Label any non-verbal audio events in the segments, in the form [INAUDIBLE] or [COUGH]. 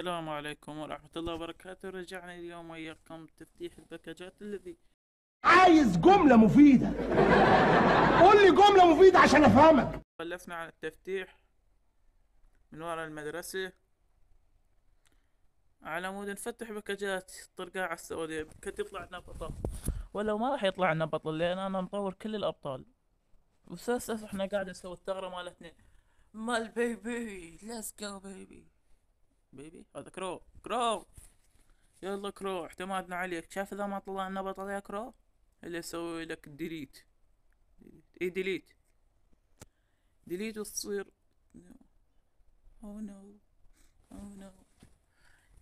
السلام عليكم ورحمة الله وبركاته. رجعنا اليوم وياكم تفتيح الباكجات الذي عايز جملة مفيدة. قول لي جملة مفيدة عشان أفهمك. بلشنا عن التفتيح من وراء المدرسة. على مود نفتح باكجات. طرقاع السعودية. كنت يطلع لنا بطل. ولو ما راح يطلع لنا بطل لأن أنا مطور كل الأبطال. وساس إحنا قاعد نسوي الثغرة مالتنا. مال baby let's go baby baby؟ هذا Crow. Crow! يلا Crow اعتمادنا عليك. شايف إذا ما طلع لنا بطل يا Crow؟ اللي يسوي لك delete اي delete delete وتصير. oh no oh no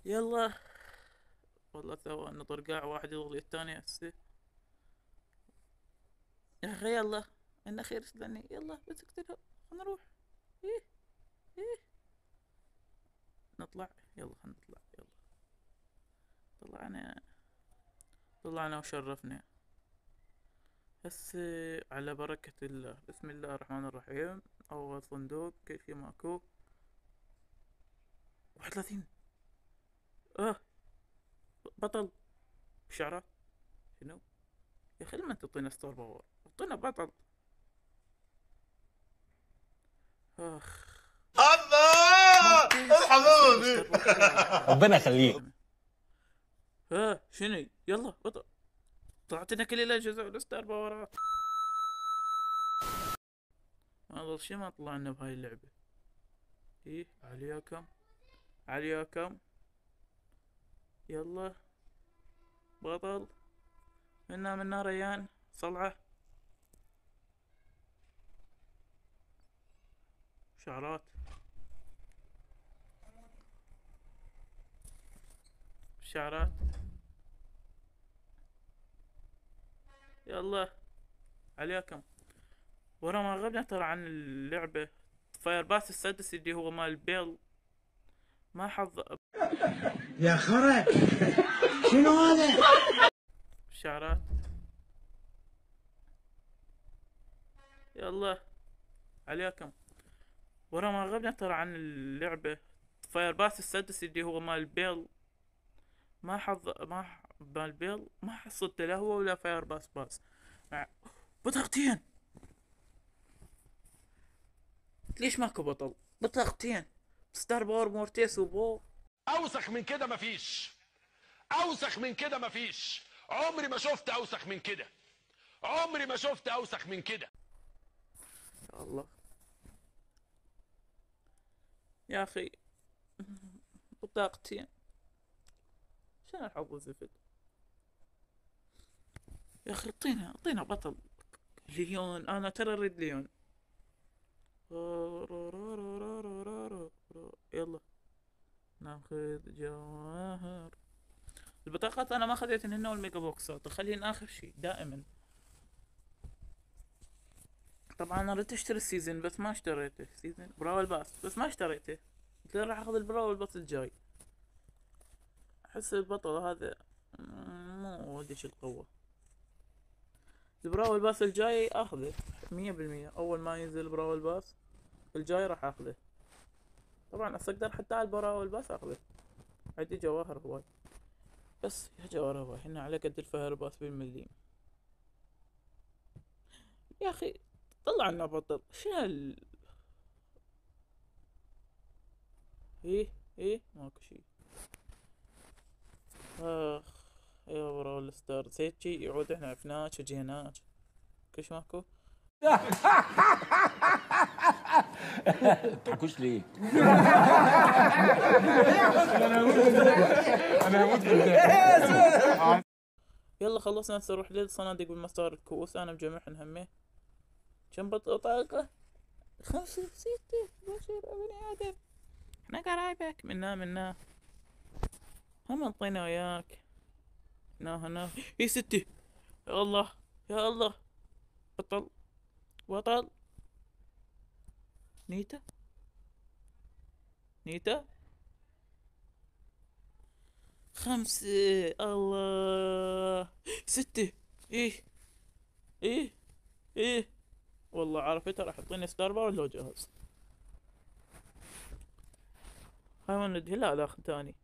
يلا. والله ثواني طرقاع واحد يضغي الثاني هسه يا أخي يلا. أنا خير استني يلا بس اقتلها. خلنا نروح. إيه. إيه. نطلع؟ يلا خلنا نطلع يلا. طلعنا طلعنا وشرفنا. هسه على بركة الله بسم الله الرحمن الرحيم. أول صندوق كيف ماكو؟ واحد وثلاثين. أه. بطل. بشعرات شنو؟ يا أخي لما تعطينا star power أعطينا بطل. أخ. ارحموني ربنا يخليك. ها شنو؟ يلا بطل طلعتنا كل الاجهزه والستار باورات هذا الشي ما طلعنا بهاي اللعبة. إيه عليكم عليكم يلا. بطل. منا منا ريان. صلعة. شعرات. شعرات يلا. عليكم. ورا ما غبنا ترى عن اللعبة. فاير باس السادس اللي هو مال بيل. ما حظ. يا خرا. شنو هذا؟ شعرات يلا. عليكم. ورا ما غبنا ترى عن اللعبة. فاير باس السادس اللي هو مال بيل. ما حظ ما بيل ما حصلت لا هو ولا فاير باس باس. مع بطاقتين. ليش ماكو بطل؟ بطاقتين. star power Mortis و Bo أوسخ من كده مفيش. أوسخ من كده مفيش. عمري ما شفت أوسخ من كده. عمري ما شفت أوسخ من كده. يا الله. يا أخي. بطاقتين. شنو الحظ الزفت يا أخي اعطينا أعطينا بطل. ليون. أنا ترى أريد ليون. يلا. ناخذ جواهر. البطاقات أنا ما خذيتهن والميجا بوكسات خليهن آخر شي. دائما. طبعا أنا ردت أشتري ال season بس ما اشتريته. season Brawl Pass بس ما اشتريته. قلت راح أخذ ال Brawl Pass الجاي. أحس البطل هذا مو وديش القوة. ال Brawl Pass الجاي آخذه. مية بالمية. أول ما ينزل Brawl Pass الجاي راح آخذه. طبعا أقدر حتى ال Brawl Pass آخذه. عندي جواهر هواي. بس يا جواهر هواي. هنا على قد الفهر باس بالمليم. يا أخي طلع لنا بطل. شنو إيه إيه ماكو شي اخ يا براول ستارز هيك شي يعود إحنا عفناك وجيناك كلش ماكو؟ تحكوش ليه؟ يلا خلصنا هسه نروح للصناديق والمسار الكؤوس. أنا مجمعهن همه كم بطاقة؟ خمسة ستة بشر ابن آدم. إحنا قرايبك. منا منا. هم انطينا وياك. هنا هنا اي ستة يا الله يا الله بطل بطل نيتا نيتا خمسة الله ستة إيه إيه إيه والله عرفتها راح يعطيني Star Power لو جاهز هاي ولد لا لا ثاني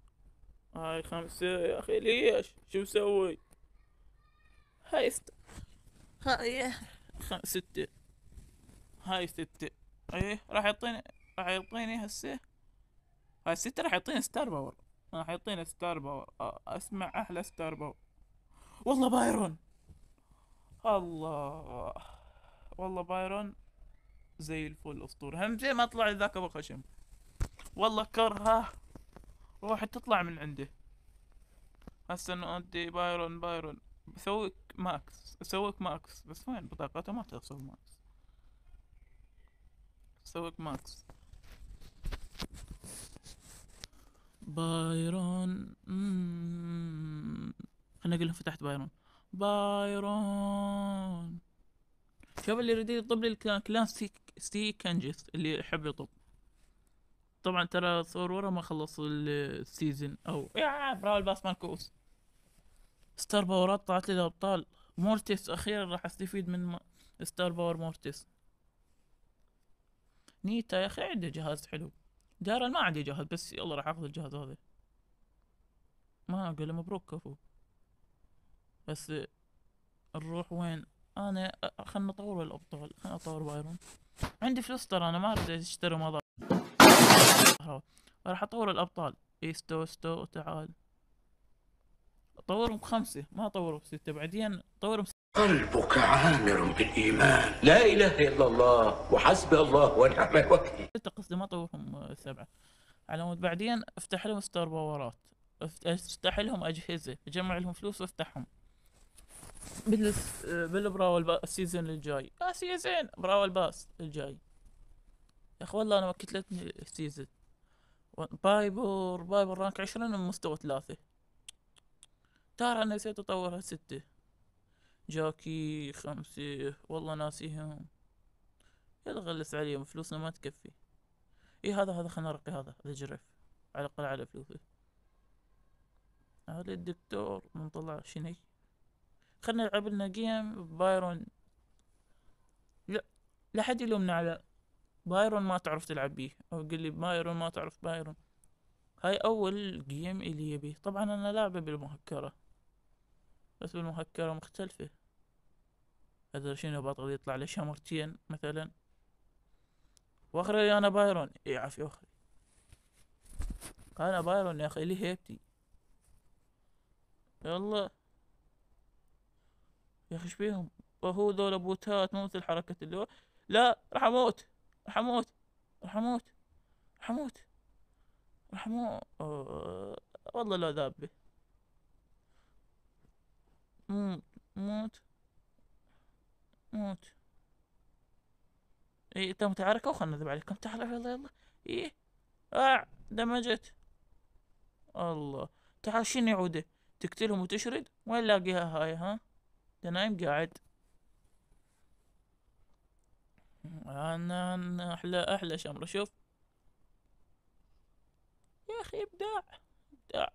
هاي خمسة يا أخي ليش؟ شو مسوي؟ هاي است... هاي. ستة. هاي ستة. إيه راح يعطيني راح يعطيني هسه؟ هاي ستة راح يعطيني Star Power. راح يعطيني Star Power. أسمع أحلى Star Power. والله بايرون. الله. والله بايرون زي الفل أسطورة. هم زي ما طلع ذاك أبو خشم. والله كرهه. روح تطلع من عنده. هسه إنه انت بايرون بايرون. بسويك max اسويك max. بس وين؟ بطاقته ما تسوي max. اسويك ماكس. بايرون. خليني أقول لهم فتحت بايرون. بايرون. شوف اللي يريد يطب لي ستيك ستيك كنجس اللي يحب يطب طبعا ترى صور ورا ما خلصوا السيزون أو يا براول باس مالكوس ستار باورات طلعت لي الابطال مورتيس أخيرا راح أستفيد من Star Power مورتيس نيتا يا أخي عنده جهاز حلو. دارن ما عندي جهاز بس يلا راح آخذ الجهاز هذا. ما أقول مبروك كفو. بس نروح وين؟ أنا خلنا نطور الأبطال. خلنا اطور بايرون عندي فلوس ترى أنا ما اريد اشتري مضار راح أطور الأبطال. ايستو استو تعال. أطورهم خمسة ما اطورهم ستة بعدين اطورهم قلبك عامر بالإيمان. لا إله إلا الله وحسبي الله ونعم الوكيل. ستة قصدي ما اطورهم آه، سبعة. على مود بعدين افتح لهم Star Power ات. افت- افتح لهم أجهزة اجمع لهم فلوس وافتحهم. بال آه، بال Brawl Pa- ال season الجاي. آه season Brawl Pass الجاي. يا أخي والله أنا وكتلتني ال season. و- بايبر بايبر rank عشرين من مستوى ثلاثة. ترى أنا نسيت أطورها ستة. جاكي خمسة. والله ناسيهم. يلا غلس عليهم فلوسنا ما تكفي. إي هذا هذا خلنا نرقي هذا هذا جرف على الأقل على فلوسه. هذا الدكتور نطلع شني خلنا نلعب لنا game بايرون. لا لا حد يلومنا على بايرون ما تعرف تلعب بيه. أو قل لي بايرون ما تعرف بايرون. هاي أول جيم اللي يبيه طبعا أنا لعبه بالمهكرة. بس بالمهكرة مختلفة. هذا شنو بطل يطلع لي شمرتين مثلا؟ وأخري أنا بايرون. إي عافية أخري. أنا بايرون يا أخي لي هيبتي. يلا. يا أخي بيهم؟ وهو ذولا بوتات مو مثل حركة اللي هو لا راح أموت. راح أموت راح أموت راح أموت راح أموت أوه، والله لا ذابه موت موت موت. اي انت متعارك أو خلنا نذب عليكم. تعال يلا يلا. إيه. آه دمجت الله. تعال شنو يعوده؟ تقتلهم وتشرد؟ وين لاقيها هاي ها؟ ده نايم قاعد. أنا أحلى أحلى شمرة شوف. يا أخي ابداع ابداع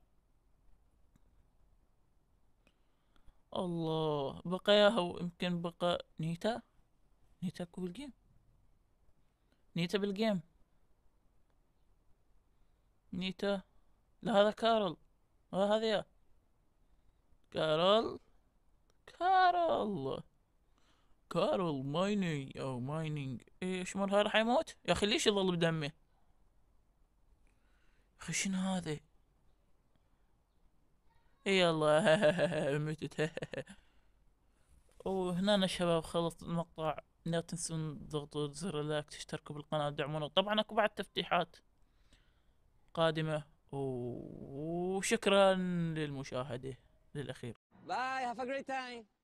الله بقى ياهو يمكن بقى نيتا. نيتا كو بالجيم نيتا بالجيم. نيتا. لا هذا كارل. هذا يا. كارل. كارل. كارل مايني أو mining. إيش مر هاي راح يموت يا أخي ليش يظل بدمه؟ يا أخي شنو هذا؟ يلا [LAUGHS] متت. وهنا يا شباب خلص المقطع. لا تنسون تضغطوا زر ال like تشتركوا بالقناة ودعمونا طبعا أكو بعد تفتيحات قادمة. وشكرا للمشاهدة. للأخير. Bye. Have a great time.